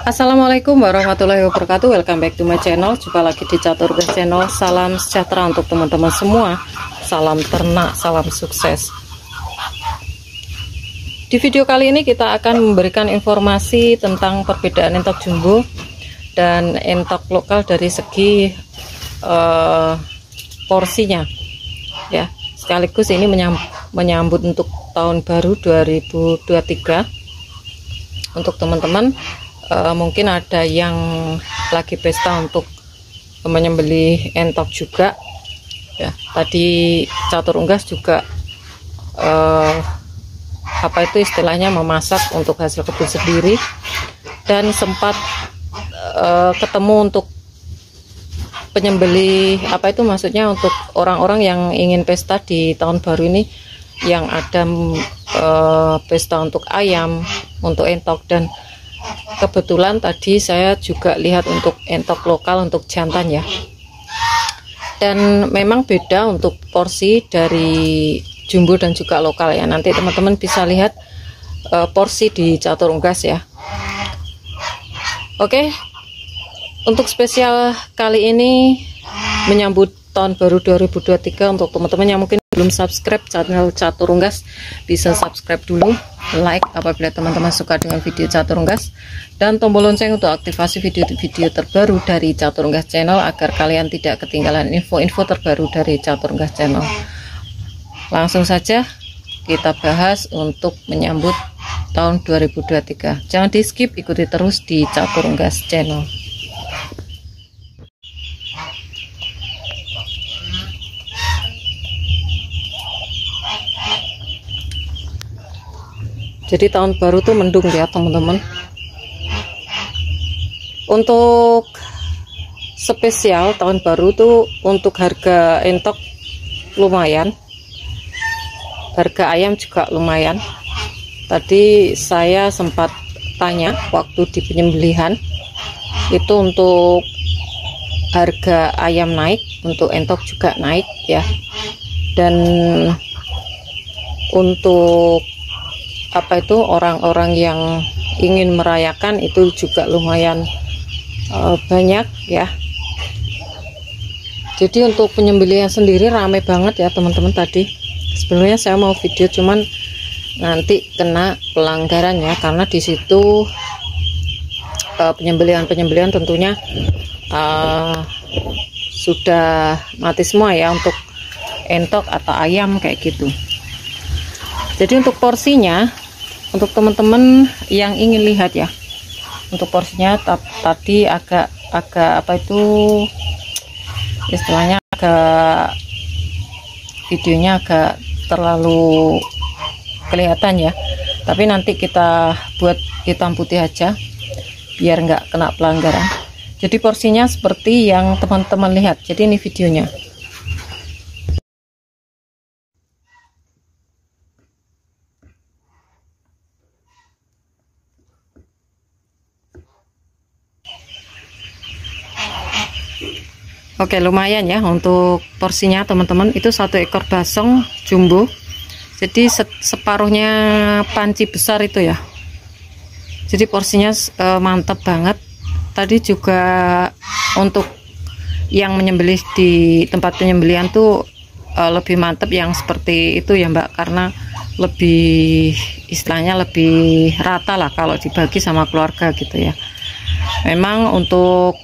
Assalamualaikum warahmatullahi wabarakatuh. Welcome back to my channel. Jumpa lagi di Catur Gas Channel. Salam sejahtera untuk teman-teman semua. Salam ternak, salam sukses. Di video kali ini kita akan memberikan informasi Tentang perbedaan entok jumbo Dan entok lokal dari segi uh, Porsinya. Ya Sekaligus ini menyambut untuk tahun baru 2023 Untuk teman-teman uh, mungkin ada yang lagi pesta untuk menyembeli entok juga. Ya tadi catur unggas juga uh, apa itu istilahnya memasak untuk hasil kebun sendiri. Dan sempat uh, ketemu untuk penyembeli apa itu maksudnya untuk orang-orang yang ingin pesta di tahun baru ini yang ada uh, pesta untuk ayam untuk entok dan kebetulan tadi saya juga lihat untuk entok lokal untuk jantan ya. Dan memang beda untuk porsi dari jumbo dan juga lokal ya. Nanti teman-teman bisa lihat uh, porsi di catur unggas ya. Oke untuk spesial kali ini menyambut tahun baru 2023 untuk teman-teman yang mungkin belum subscribe channel Caturunggas bisa subscribe dulu like apabila teman-teman suka dengan video Caturunggas dan tombol lonceng untuk aktivasi video-video terbaru dari Caturunggas channel agar kalian tidak ketinggalan info-info terbaru dari Caturunggas channel. Langsung saja kita bahas untuk menyambut tahun 2023 jangan di skip ikuti terus di Caturunggas channel jadi tahun baru tuh mendung ya teman-teman. Untuk spesial tahun baru tuh untuk harga entok lumayan. Harga ayam juga lumayan. Tadi saya sempat tanya waktu di penyembelihan itu untuk harga ayam naik untuk entok juga naik ya. Dan untuk apa itu orang-orang yang ingin merayakan itu juga lumayan uh, banyak ya. Jadi untuk penyembelihan sendiri rame banget ya teman-teman tadi. Sebenarnya saya mau video cuman nanti kena pelanggaran ya karena di situ uh, penyembelihan-penyembelihan tentunya uh, sudah mati semua ya untuk entok atau ayam kayak gitu. Jadi untuk porsinya untuk teman-teman yang ingin lihat ya untuk porsinya tadi agak agak apa itu istilahnya agak videonya agak terlalu kelihatan ya. Tapi nanti kita buat hitam putih aja biar nggak kena pelanggaran. Jadi porsinya seperti yang teman-teman lihat. Jadi ini videonya Oke lumayan ya untuk porsinya teman-teman. Itu satu ekor basong jumbo. Jadi separuhnya panci besar itu ya. Jadi porsinya e, mantap banget. Tadi juga untuk yang menyembelih di tempat penyembelian tuh e, lebih mantap yang seperti itu ya mbak. Karena lebih istilahnya lebih rata lah kalau dibagi sama keluarga gitu ya. Memang untuk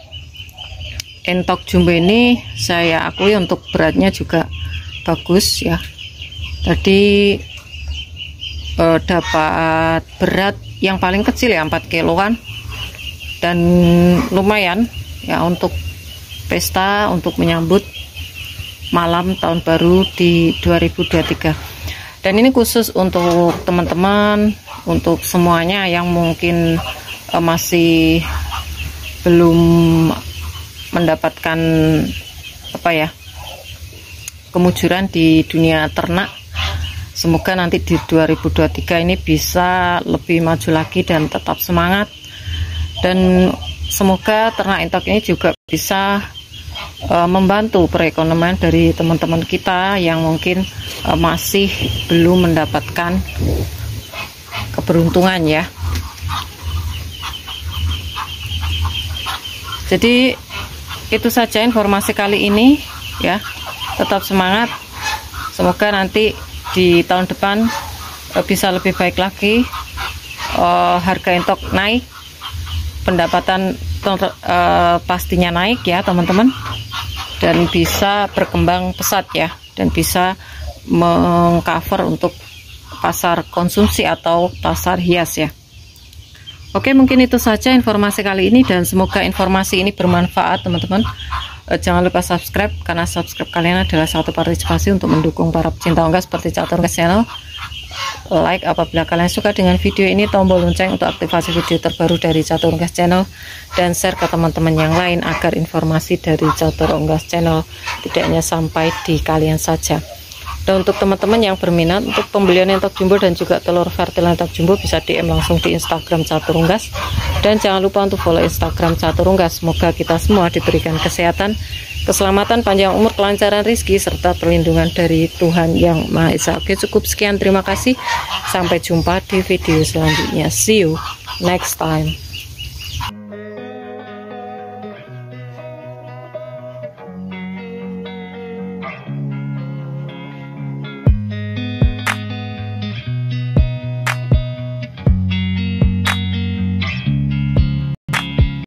entok jumbo ini saya akui untuk beratnya juga bagus ya. Tadi eh, dapat berat yang paling kecil ya 4 kiloan. Dan lumayan ya untuk pesta untuk menyambut malam tahun baru di 2023 dan ini khusus untuk teman-teman untuk semuanya yang mungkin eh, masih belum mendapatkan apa ya kemujuran di dunia ternak. Semoga nanti di 2023 ini bisa lebih maju lagi dan tetap semangat. Dan semoga ternak entok ini juga bisa uh, membantu perekonomian dari teman-teman kita yang mungkin uh, masih belum mendapatkan keberuntungan ya. Jadi itu saja informasi kali ini ya. Tetap semangat. Semoga nanti di tahun depan uh, bisa lebih baik lagi. Uh, harga entok naik. Pendapatan uh, pastinya naik ya teman-teman. Dan bisa berkembang pesat ya. Dan bisa mengcover untuk pasar konsumsi atau pasar hias ya Oke mungkin itu saja informasi kali ini dan semoga informasi ini bermanfaat teman-teman. Uh, jangan lupa subscribe karena subscribe kalian adalah satu partisipasi untuk mendukung para pecinta onggas seperti Catur Onggas Channel. Like apabila kalian suka dengan video ini tombol lonceng untuk aktifasi video terbaru dari Catur Onggas Channel. Dan share ke teman-teman yang lain agar informasi dari Catur Onggas Channel tidak hanya sampai di kalian saja dan untuk teman-teman yang berminat untuk pembelian entok jumbo dan juga telur fertil entok jumbo bisa DM langsung di Instagram Caturunggas. Dan jangan lupa untuk follow Instagram Caturunggas. Semoga kita semua diberikan kesehatan, keselamatan, panjang umur, kelancaran rizki, serta perlindungan dari Tuhan Yang Maha Esa. Oke cukup sekian, terima kasih. Sampai jumpa di video selanjutnya. See you next time.